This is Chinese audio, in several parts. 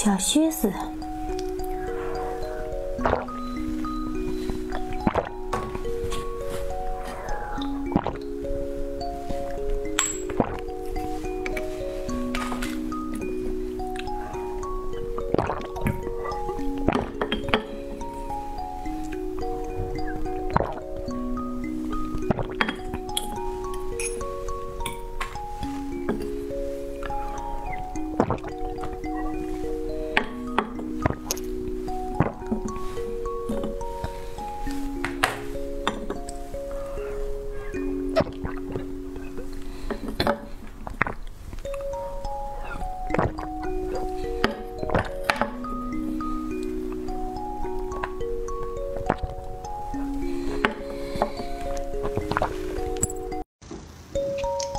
小靴子。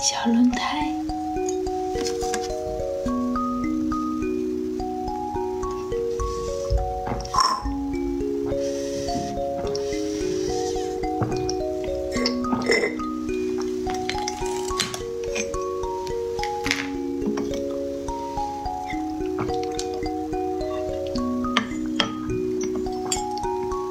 小轮胎。